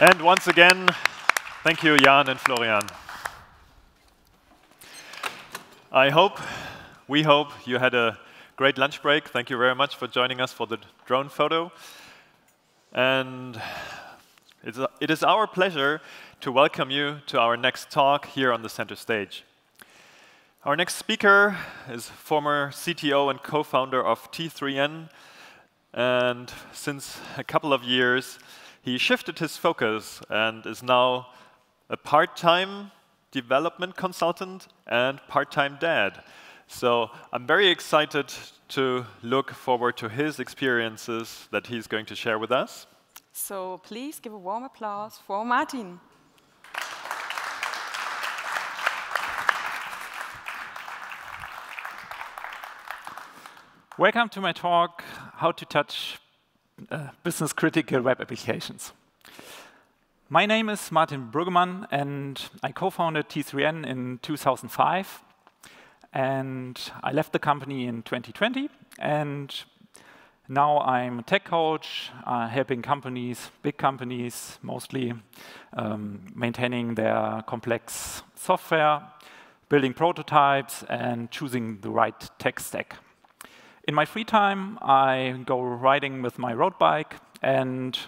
And once again, thank you, Jan and Florian. I hope, we hope you had a great lunch break. Thank you very much for joining us for the drone photo. And it's, it is our pleasure to welcome you to our next talk here on the center stage. Our next speaker is former CTO and co-founder of T3N. And since a couple of years, he shifted his focus and is now a part-time development consultant and part-time dad. So I'm very excited to look forward to his experiences that he's going to share with us. So please give a warm applause for Martin. Welcome to my talk, How to Touch uh, Business Critical Web Applications. My name is Martin Brüggemann, and I co-founded T3N in 2005. And I left the company in 2020, and now I'm a tech coach, uh, helping companies, big companies mostly, um, maintaining their complex software, building prototypes, and choosing the right tech stack. In my free time, I go riding with my road bike and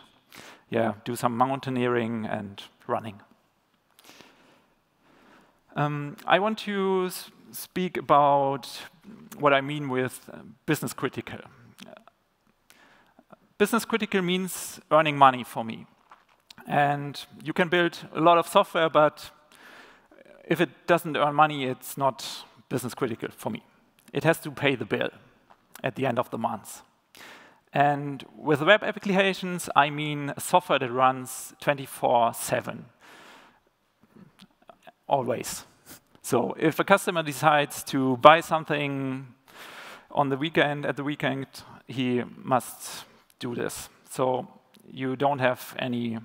yeah, do some mountaineering and running. Um, I want to speak about what I mean with business critical. Business critical means earning money for me. And you can build a lot of software, but if it doesn't earn money, it's not business critical for me. It has to pay the bill at the end of the month. And with web applications, I mean software that runs 24-7, always. So if a customer decides to buy something on the weekend, at the weekend, he must do this. So you don't have any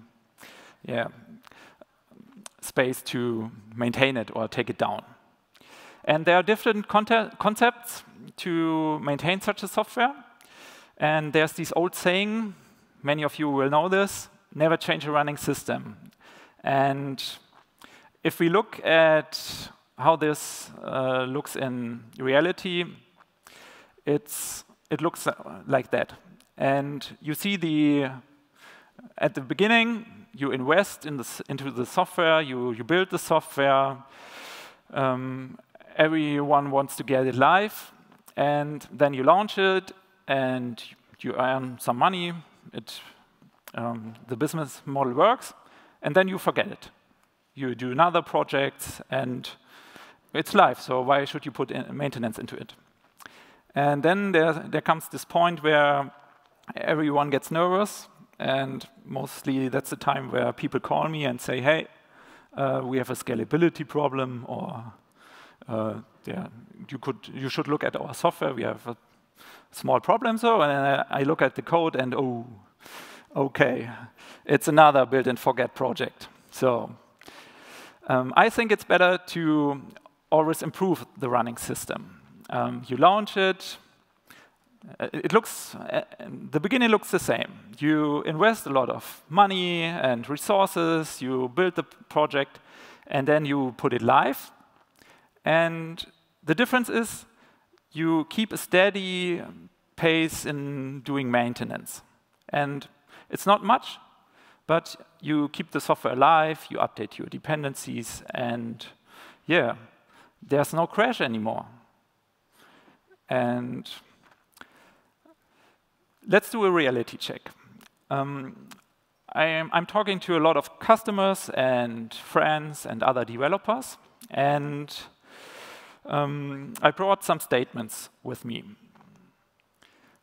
yeah, space to maintain it or take it down. And there are different concepts to maintain such a software. And there's this old saying, many of you will know this, never change a running system. And if we look at how this uh, looks in reality, it's, it looks like that. And you see the, at the beginning, you invest in the, into the software, you, you build the software, um, everyone wants to get it live, and then you launch it, and you earn some money, it, um, the business model works, and then you forget it. You do another project, and it's live, so why should you put in maintenance into it? And then there, there comes this point where everyone gets nervous, and mostly that's the time where people call me and say, hey, uh, we have a scalability problem, or uh, yeah, you, could, you should look at our software, we have a small problem so, and I, look at the code and oh, okay, it's another build and forget project. So um, I think it's better to always improve the running system. Um, you launch it, uh, it looks, uh, the beginning looks the same. You invest a lot of money and resources, you build the project, and then you put it live. And the difference is you keep a steady pace in doing maintenance. And it's not much, but you keep the software alive, you update your dependencies, and yeah, there's no crash anymore. And let's do a reality check. Um, I am, I'm talking to a lot of customers and friends and other developers, and um, I brought some statements with me.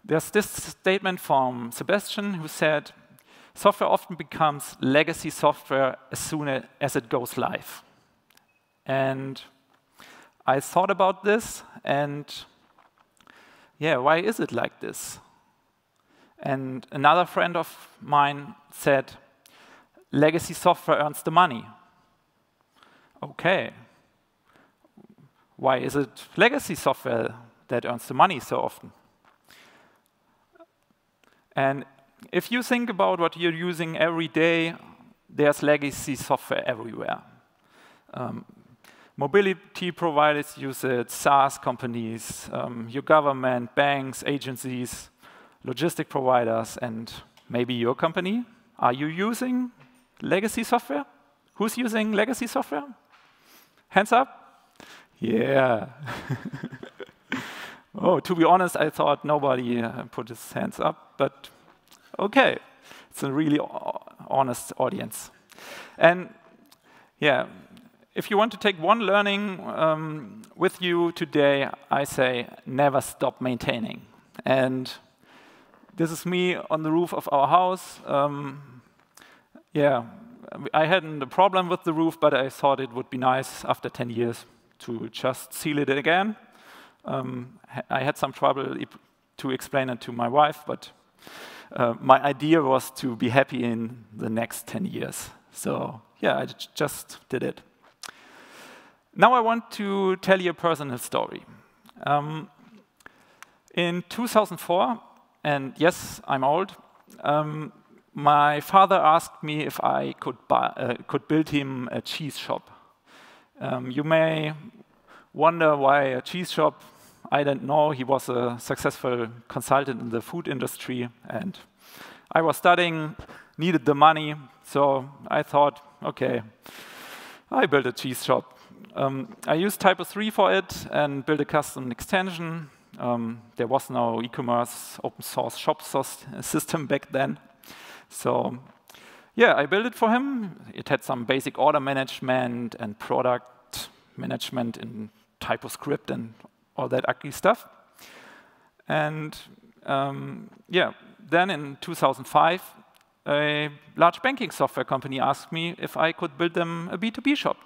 There's this statement from Sebastian who said, software often becomes legacy software as soon as it goes live. And I thought about this, and yeah, why is it like this? And another friend of mine said, legacy software earns the money. Okay, why is it legacy software that earns the money so often? And if you think about what you're using every day there's legacy software everywhere. Um, mobility providers use it, SaaS companies, um, your government, banks, agencies, logistic providers, and maybe your company. Are you using legacy software? Who's using legacy software? Hands up? Yeah. oh, to be honest, I thought nobody uh, put his hands up, but okay. It's a really honest audience. And yeah, if you want to take one learning um, with you today, I say never stop maintaining. And this is me on the roof of our house. Um, yeah, I hadn't a problem with the roof, but I thought it would be nice after 10 years to just seal it again. Um, I had some trouble to explain it to my wife, but uh, my idea was to be happy in the next 10 years. So yeah, I just did it. Now I want to tell you a personal story. Um, in 2004, and yes, I'm old, um, my father asked me if I could, buy, uh, could build him a cheese shop. Um, you may wonder why a cheese shop. I don't know. He was a successful consultant in the food industry, and I was studying, needed the money, so I thought, okay, I built a cheese shop. Um, I used TYPO3 for it and built a custom extension. Um, there was no e-commerce open source shop system back then. So yeah, I built it for him. It had some basic order management and product management in TypoScript and all that ugly stuff. And um, yeah, then in 2005, a large banking software company asked me if I could build them a B2B shop.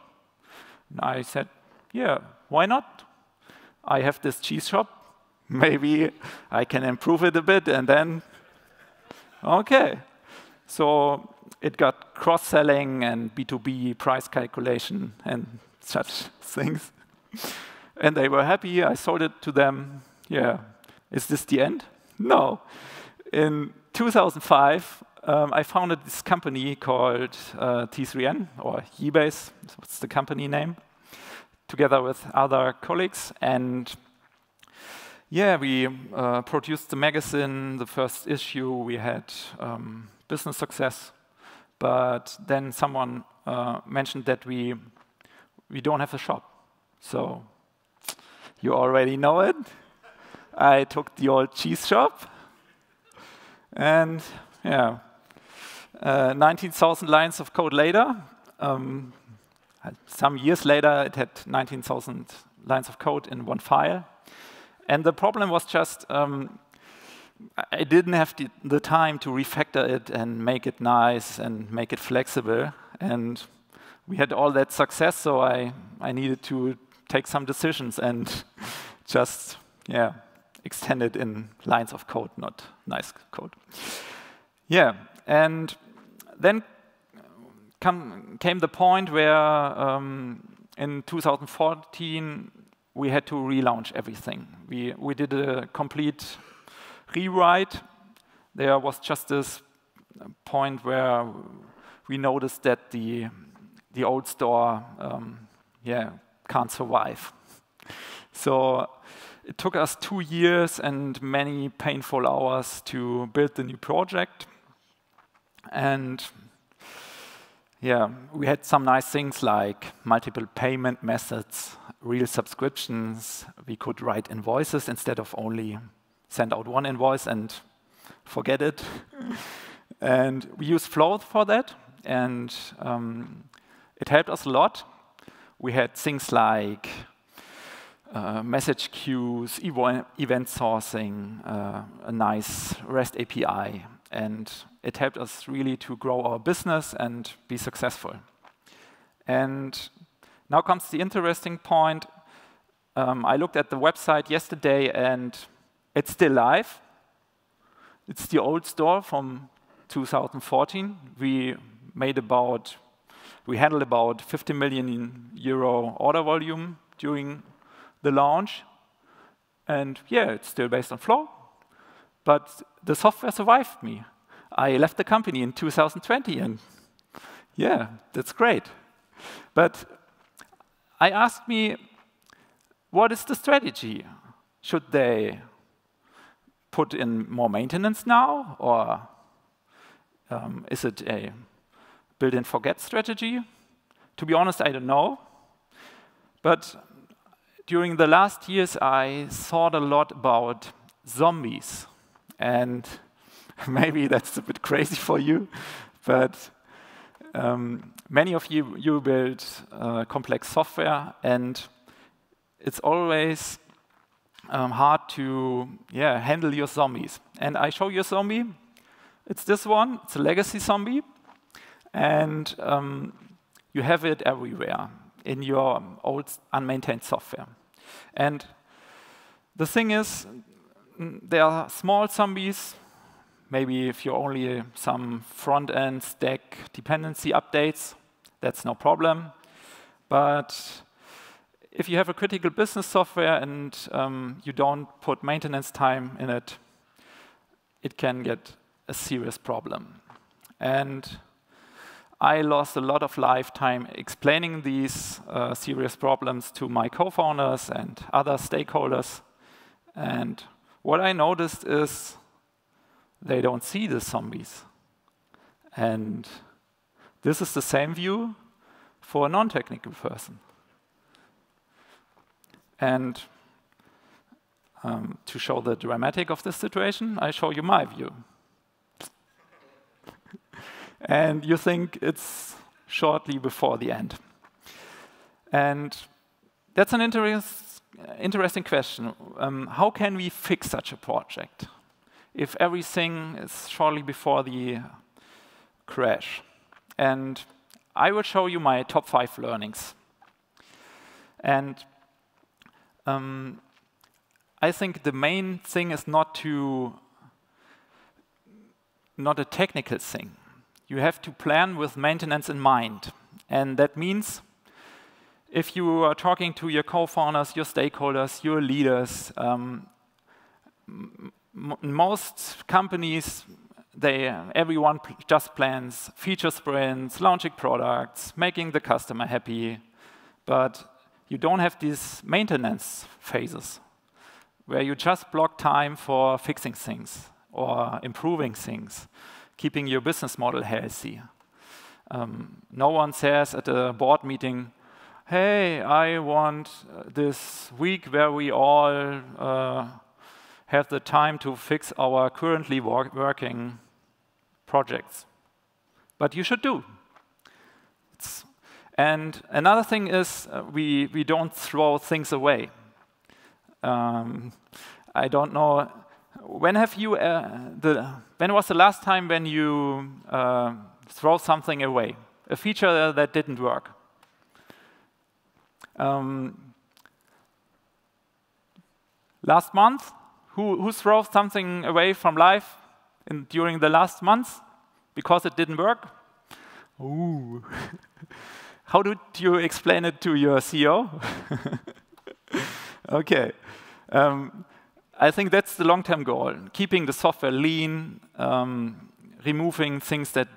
And I said, yeah, why not? I have this cheese shop. Maybe I can improve it a bit and then, okay. So it got cross-selling and B2B price calculation and such things. and they were happy. I sold it to them. Yeah. Is this the end? No. In 2005, um, I founded this company called uh, T3N, or Yeebase, what's the company name, together with other colleagues. And yeah, we uh, produced the magazine, the first issue, we had um, business success. But then someone uh, mentioned that we, we don't have a shop. So you already know it. I took the old cheese shop and yeah, uh, 19,000 lines of code later, um, some years later, it had 19,000 lines of code in one file. And the problem was just um, I didn't have the, the, time to refactor it and make it nice and make it flexible. And we had all that success, so I, I needed to take some decisions and just, yeah, extend it in lines of code, not nice code. Yeah, and then come, came the point where um, in 2014 we had to relaunch everything. We, we did a complete rewrite. There was just this point where we noticed that the, the old store um, yeah, can't survive. So it took us two years and many painful hours to build the new project. And yeah, we had some nice things like multiple payment methods, real subscriptions. We could write invoices instead of only send out one invoice and forget it. and we use Flow for that, and um, it helped us a lot. We had things like uh, message queues, event sourcing, uh, a nice REST API. And it helped us really to grow our business and be successful. And now comes the interesting point. Um, I looked at the website yesterday and it's still live. It's the old store from 2014. We made about, we handled about 50 million euro order volume during the launch. And yeah, it's still based on Flow, but the software survived me. I left the company in 2020, and Yeah, that's great. But I asked me, what is the strategy? Should they put in more maintenance now, or um, is it a build and forget strategy? To be honest, I don't know. But during the last years, I thought a lot about zombies. And maybe that's a bit crazy for you, but um, many of you, you build uh, complex software, and it's always um, hard to yeah, handle your zombies. And I show you a zombie. It's this one. It's a legacy zombie. And um, you have it everywhere in your old unmaintained software. And the thing is, there are small zombies. Maybe if you're only some front-end stack dependency updates, that's no problem. But if you have a critical business software and um, you don't put maintenance time in it, it can get a serious problem. And I lost a lot of lifetime explaining these uh, serious problems to my co-founders and other stakeholders. And what I noticed is they don't see the zombies. And this is the same view for a non-technical person. And um, to show the dramatic of this situation, I show you my view and you think it's shortly before the end. And that's an interest, interesting question. Um, how can we fix such a project if everything is shortly before the crash? And I will show you my top five learnings. And um, I think the main thing is not to not a technical thing you have to plan with maintenance in mind. And that means if you are talking to your co-founders, your stakeholders, your leaders, um, most companies, they, everyone just plans feature sprints, launching products, making the customer happy, but you don't have these maintenance phases where you just block time for fixing things or improving things keeping your business model healthy. Um, no one says at a board meeting, hey, I want this week where we all uh, have the time to fix our currently working projects. But you should do. It's and another thing is uh, we, we don't throw things away. Um, I don't know when have you, uh, the, when was the last time when you uh, throw something away? A feature that didn't work? Um, last month? Who, who threw something away from life in, during the last month because it didn't work? Ooh. How did you explain it to your CEO? okay. Um, I think that's the long-term goal, keeping the software lean, um, removing things that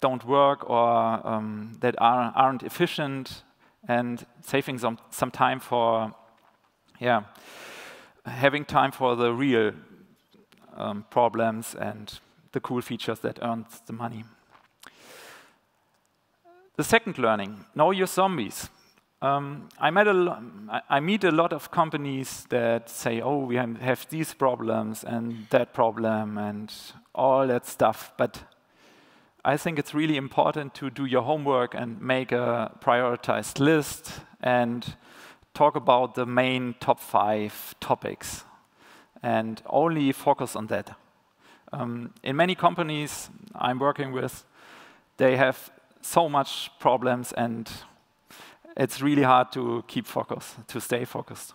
don't work or um, that are, aren't efficient, and saving some, some time for, yeah, having time for the real um, problems and the cool features that earn the money. The second learning, know your zombies. Um, I, met a I meet a lot of companies that say, oh, we have these problems and that problem and all that stuff. But I think it's really important to do your homework and make a prioritized list and talk about the main top five topics and only focus on that. Um, in many companies I'm working with, they have so much problems and it's really hard to keep focus, to stay focused.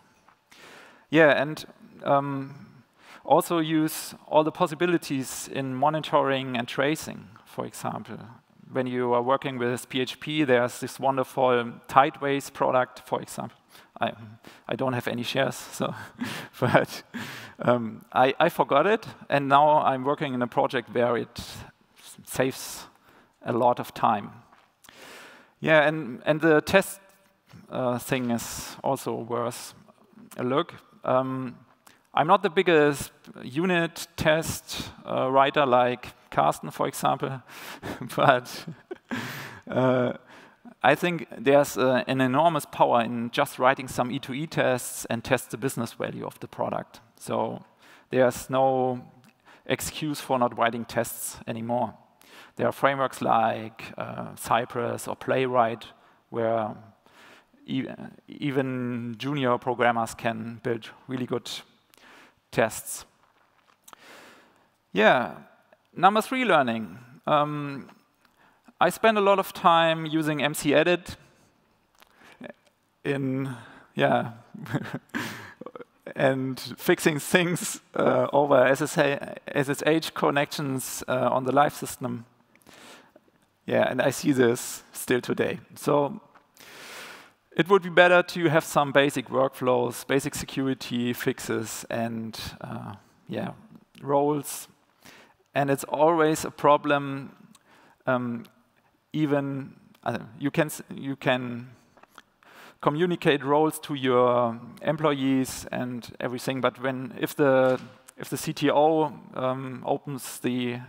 Yeah, and um, also use all the possibilities in monitoring and tracing, for example. When you are working with PHP, there's this wonderful Tideways product, for example. I, I don't have any shares, so but um, I, I forgot it, and now I'm working in a project where it saves a lot of time. Yeah, and, and the test uh, thing is also worth a look. Um, I'm not the biggest unit test uh, writer like Carsten, for example, but uh, I think there's uh, an enormous power in just writing some E2E tests and test the business value of the product. So there's no excuse for not writing tests anymore. There are frameworks like uh, Cypress or Playwright where e even junior programmers can build really good tests. Yeah, number three learning. Um, I spend a lot of time using MCEdit in, yeah, and fixing things uh, over SSH connections uh, on the live system. Yeah, and I see this still today. So it would be better to have some basic workflows, basic security fixes, and uh, yeah, roles. And it's always a problem. Um, even uh, you can you can communicate roles to your employees and everything. But when if the if the CTO um, opens the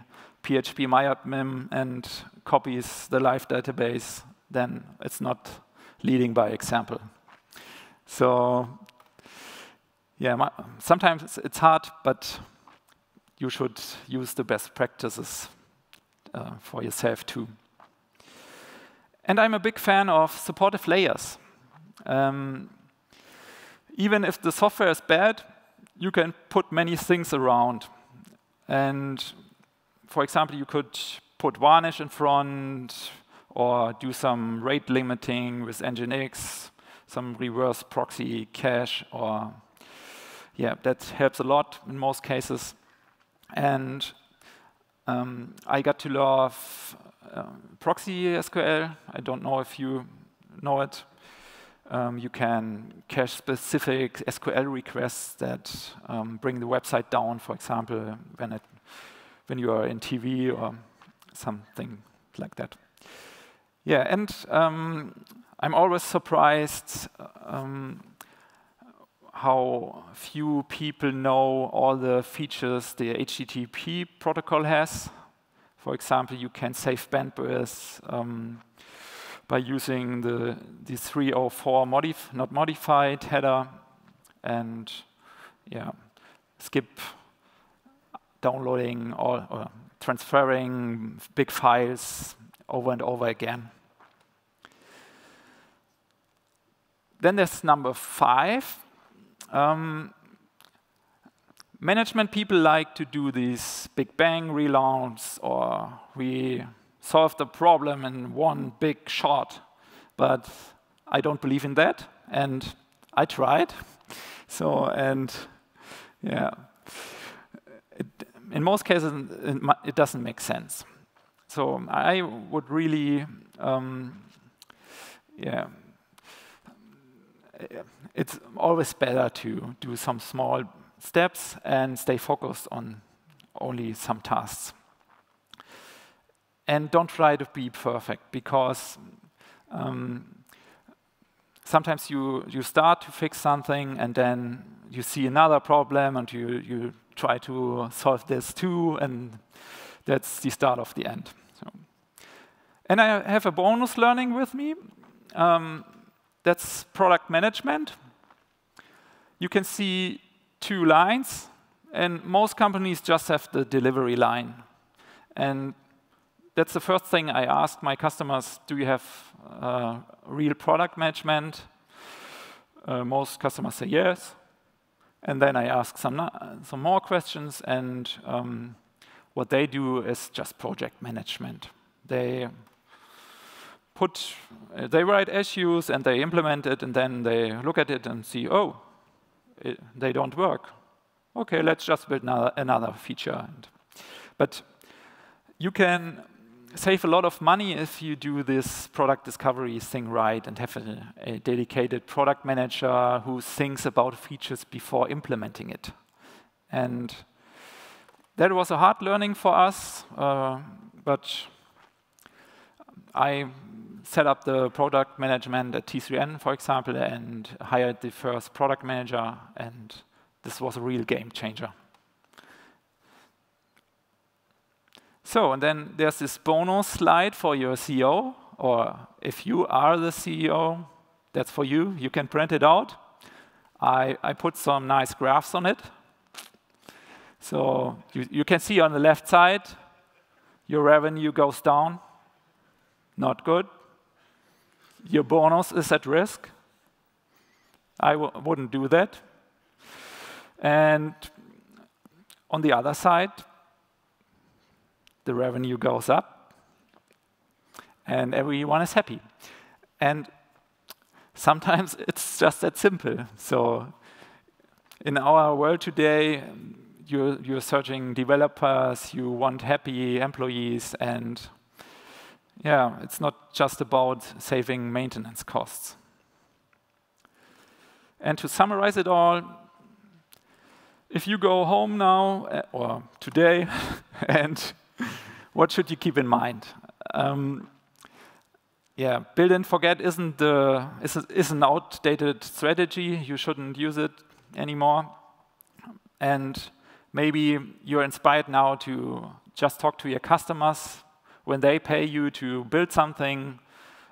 phpMyAdmin and copies the live database, then it's not leading by example. So yeah, sometimes it's hard, but you should use the best practices uh, for yourself too. And I'm a big fan of supportive layers. Um, even if the software is bad, you can put many things around. And for example, you could put varnish in front, or do some rate limiting with Nginx, some reverse proxy cache, or yeah, that helps a lot in most cases. And um, I got to love uh, ProxySQL. I don't know if you know it. Um, you can cache specific SQL requests that um, bring the website down, for example, when, it, when you are in TV or something like that. Yeah, and um, I'm always surprised um, how few people know all the features the HTTP protocol has. For example, you can save bandwidth um, by using the, the 304 modif not modified header and yeah, skip downloading or, transferring big files over and over again. Then there's number five. Um, management people like to do these big bang relaunches or we solve the problem in one big shot. But I don't believe in that. And I tried. So, and yeah, it, in most cases, it, doesn't make sense. So I would really, um, yeah, it's always better to do some small steps and stay focused on only some tasks. And don't try to be perfect because um, sometimes you, you start to fix something and then you see another problem and you, you try to solve this too, and that's the start of the end. So. And I have a bonus learning with me. Um, that's product management. You can see two lines, and most companies just have the delivery line. And that's the first thing I ask my customers, do you have uh, real product management? Uh, most customers say yes. And then I ask some, some more questions, and um, what they do is just project management. They put, they write issues and they implement it and then they look at it and see, oh, it, they don't work. Okay, let's just build another, another feature. And, but you can save a lot of money if you do this product discovery thing right and have a, a dedicated product manager who thinks about features before implementing it. And that was a hard learning for us, uh, but I set up the product management at T3N, for example, and hired the first product manager, and this was a real game changer. So, and then there's this bonus slide for your CEO, or if you are the CEO, that's for you. You can print it out. I, I put some nice graphs on it. So you, you can see on the left side, your revenue goes down. Not good. Your bonus is at risk. I w wouldn't do that. And on the other side, the revenue goes up, and everyone is happy. And sometimes it's just that simple. So in our world today, you're, you're searching developers, you want happy employees, and yeah, it's not just about saving maintenance costs. And to summarize it all, if you go home now, uh, or today, and what should you keep in mind? Um, yeah, build and forget isn't, the, is, is an outdated strategy. You shouldn't use it anymore. And maybe you're inspired now to just talk to your customers. When they pay you to build something,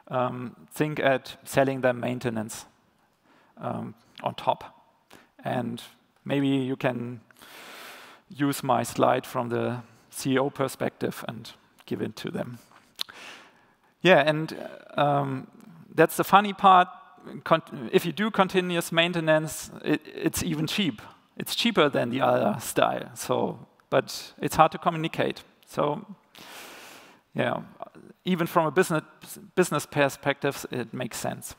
um, think at selling them maintenance um, on top. And maybe you can use my slide from the CEO perspective and give it to them. Yeah, and um, that's the funny part. Con if you do continuous maintenance, it, it's even cheap. It's cheaper than the other style. So, but it's hard to communicate. So, yeah, even from a business business perspective, it makes sense.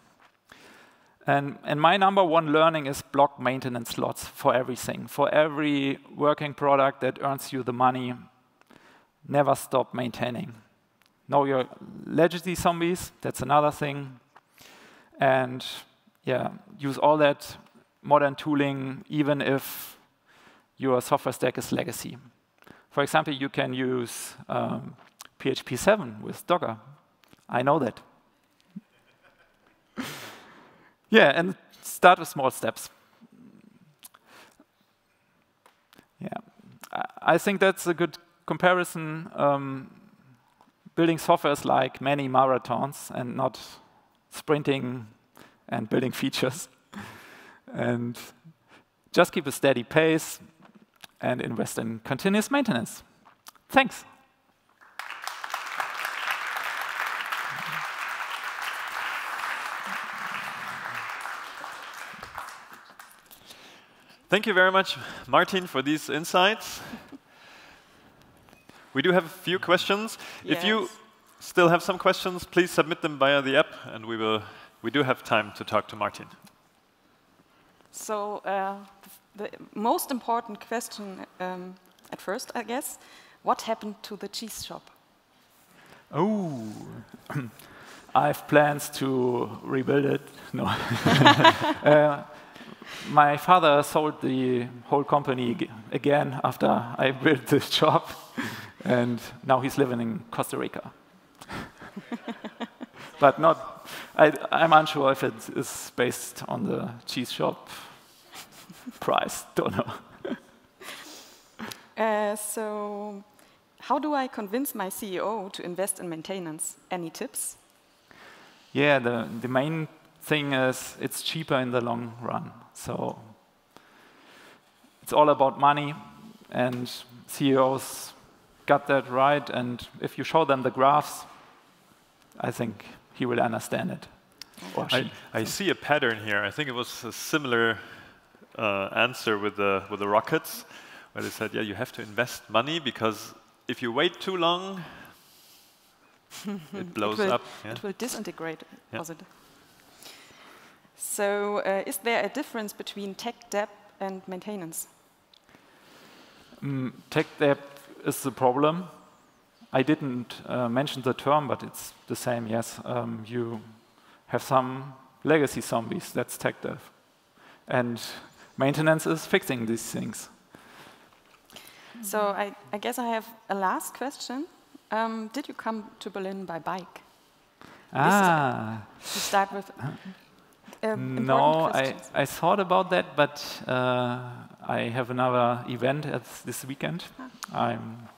And, and my number one learning is block maintenance slots for everything. For every working product that earns you the money, never stop maintaining. Know your legacy zombies, that's another thing. And yeah, use all that modern tooling even if your software stack is legacy. For example, you can use um, PHP 7 with Docker. I know that. yeah, and start with small steps. Yeah, I think that's a good comparison, um, building software is like many marathons and not sprinting and building features. and just keep a steady pace and invest in continuous maintenance. Thanks. Thank you very much, Martin, for these insights. We do have a few questions. Yes. If you still have some questions, please submit them via the app, and we will. We do have time to talk to Martin. So uh, the most important question um, at first, I guess, what happened to the cheese shop? Oh, I have plans to rebuild it. No. uh, my father sold the whole company again after I built the shop and now he's living in Costa Rica. but not, I, am unsure if it is based on the cheese shop price, don't know. Uh, so, how do I convince my CEO to invest in maintenance? Any tips? Yeah, the, the main thing is it's cheaper in the long run. So, it's all about money, and CEOs got that right, and if you show them the graphs, I think he will understand it. I, I, see a pattern here. I think it was a similar uh, answer with the, with the rockets, where they said, yeah, you have to invest money because if you wait too long, it blows it will, up. Yeah? It will disintegrate, yeah. was it? So uh, is there a difference between tech debt and maintenance? Mm, tech debt is the problem. I didn't uh, mention the term, but it's the same, yes. Um, you have some legacy zombies, that's tech debt. And maintenance is fixing these things. So I, I guess I have a last question. Um, did you come to Berlin by bike? Ah. To start with. Um, no, I, I thought about that, but uh, I have another event at this weekend. I'm,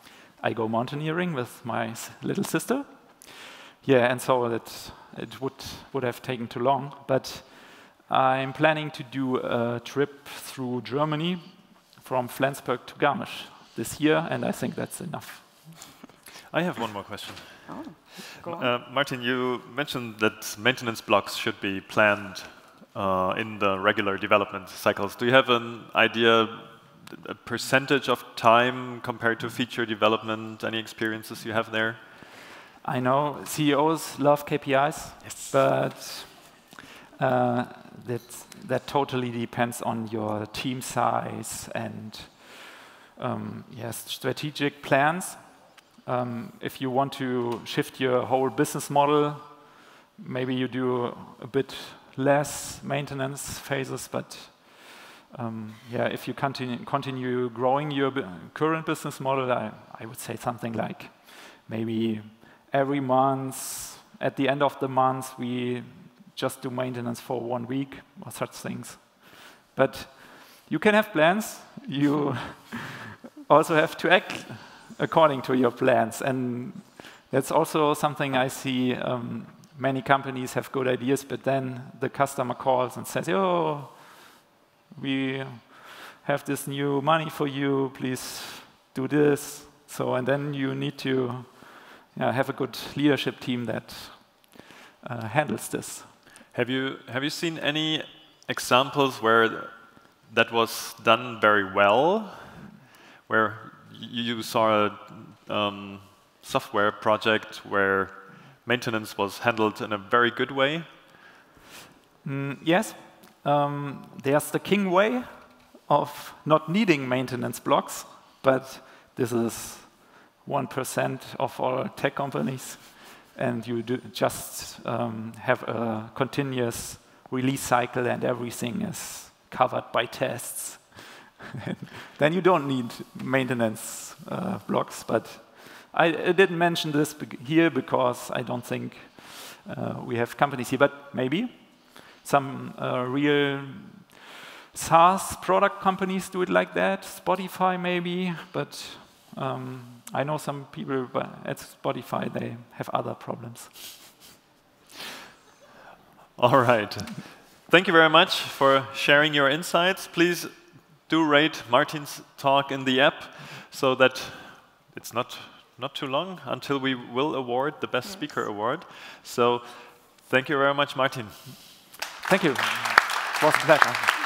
I go mountaineering with my little sister. Yeah, and so that it would would have taken too long. But I'm planning to do a trip through Germany from Flensburg to Garmisch this year, and I think that's enough. I have one more question. Oh, uh, Martin, you mentioned that maintenance blocks should be planned uh, in the regular development cycles. Do you have an idea, a percentage of time compared to feature development? Any experiences you have there? I know CEOs love KPIs, yes. but uh, that that totally depends on your team size and um, yes, strategic plans. Um, if you want to shift your whole business model, maybe you do a bit less maintenance phases, but um, yeah, if you continue, continue growing your current business model, I, I would say something like maybe every month, at the end of the month, we just do maintenance for one week or such things. But you can have plans. You also have to act according to your plans. And that's also something I see um, many companies have good ideas, but then the customer calls and says, oh, we have this new money for you, please do this. So, and then you need to yeah, have a good leadership team that uh, handles this. Have you have you seen any examples where that was done very well, where you saw a um, software project where maintenance was handled in a very good way? Mm, yes, um, there's the king way of not needing maintenance blocks, but this is 1% of all tech companies. And you just um, have a continuous release cycle and everything is covered by tests. then you don't need maintenance uh, blocks. But I, I, didn't mention this here because I don't think uh, we have companies here, but maybe some uh, real SaaS product companies do it like that. Spotify maybe, but um, I know some people at Spotify, they have other problems. All right. Thank you very much for sharing your insights. Please do rate Martin's talk in the app so that it's not, not too long until we will award the Best yes. Speaker Award. So thank you very much, Martin. Thank you. It was a pleasure.